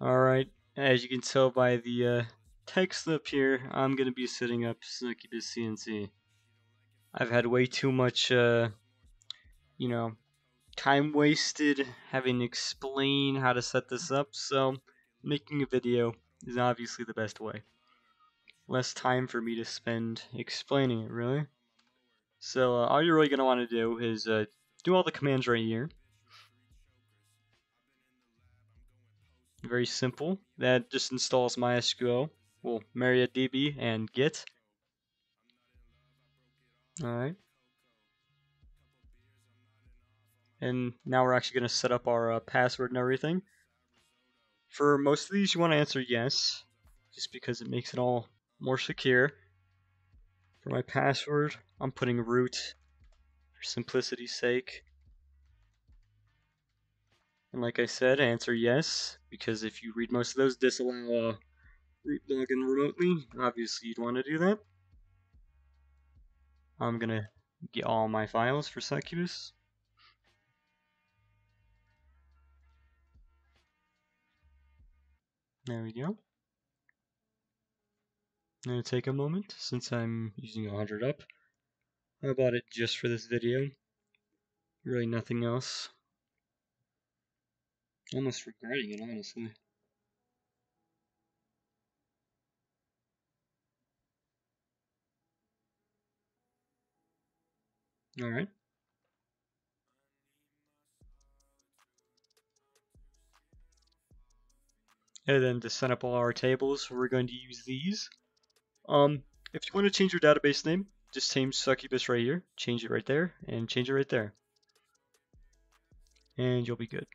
Alright, as you can tell by the uh, text up here, I'm going to be setting up Succubus CNC. I've had way too much, uh, you know, time wasted having to explain how to set this up, so making a video is obviously the best way. Less time for me to spend explaining it, really. So uh, all you're really going to want to do is uh, do all the commands right here. Very simple. That just installs MySQL, well, MariaDB and Git. Alright. And now we're actually going to set up our uh, password and everything. For most of these, you want to answer yes, just because it makes it all more secure. For my password, I'm putting root for simplicity's sake. And like I said, answer yes, because if you read most of those disallow uh, root login remotely, obviously you'd want to do that. I'm gonna get all my files for Succubus. There we go. I'm gonna take a moment since I'm using 100 up. I bought it just for this video. Really nothing else. Almost regretting it, honestly. Alright. And then to set up all our tables, we're going to use these. Um, if you want to change your database name, just change succubus right here, change it right there, and change it right there. And you'll be good.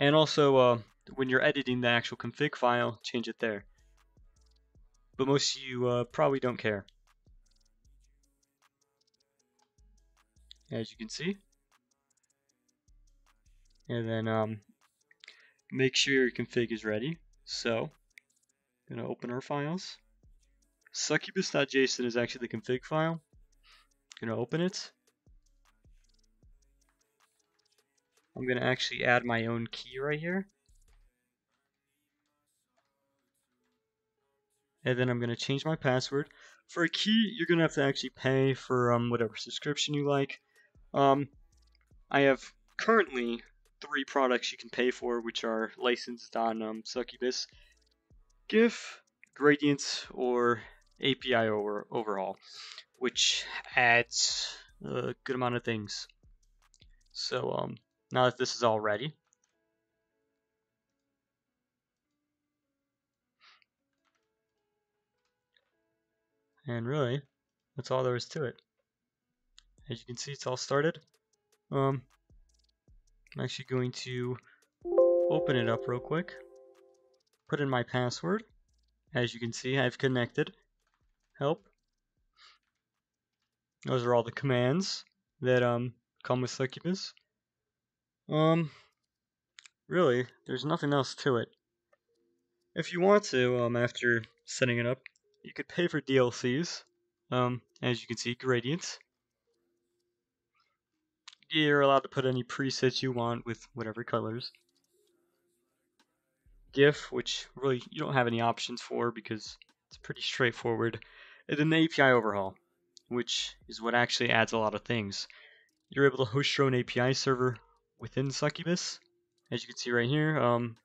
And also, uh, when you're editing the actual config file, change it there. But most of you uh, probably don't care. As you can see. And then um, make sure your config is ready. So, I'm going to open our files. Succubus.json is actually the config file. I'm to open it. I'm going to actually add my own key right here. And then I'm going to change my password. For a key, you're going to have to actually pay for um, whatever subscription you like. Um, I have currently three products you can pay for, which are licensed on um, Succubus, GIF, Gradients, or API over overhaul, which adds a good amount of things. So um, now that this is all ready, and really, that's all there is to it. As you can see, it's all started. Um, I'm actually going to open it up real quick, put in my password. As you can see, I've connected. Help. Those are all the commands that um come with Succubus. Um, really, there's nothing else to it. If you want to, um, after setting it up, you could pay for DLCs. Um, as you can see, gradients. You're allowed to put any presets you want with whatever colors. GIF, which really you don't have any options for because it's pretty straightforward. And then the API overhaul, which is what actually adds a lot of things. You're able to host your own API server within Succubus, as you can see right here. Um,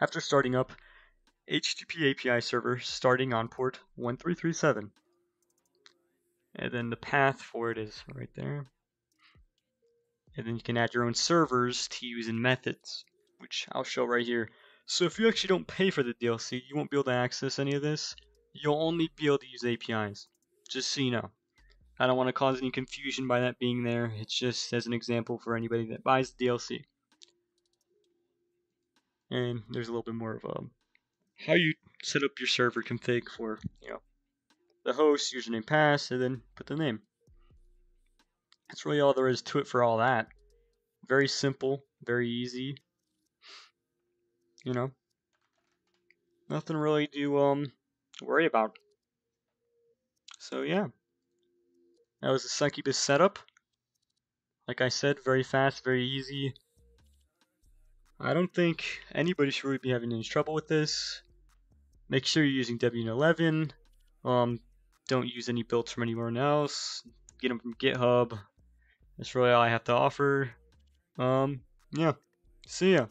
after starting up, HTTP API server starting on port 1337. And then the path for it is right there. And then you can add your own servers to use in methods, which I'll show right here. So if you actually don't pay for the DLC, you won't be able to access any of this. You'll only be able to use APIs, just so you know. I don't want to cause any confusion by that being there. It's just as an example for anybody that buys the DLC. And there's a little bit more of a um, how you set up your server config for, you know, the host, username, pass, and then put the name. That's really all there is to it for all that. Very simple, very easy. You know, nothing really to um worry about. So yeah. That was the Succubus setup. Like I said, very fast, very easy. I don't think anybody should really be having any trouble with this. Make sure you're using Debian 11. Um, don't use any builds from anywhere else. Get them from GitHub. That's really all I have to offer. Um, yeah. See ya.